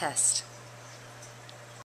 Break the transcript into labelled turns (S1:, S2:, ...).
S1: test.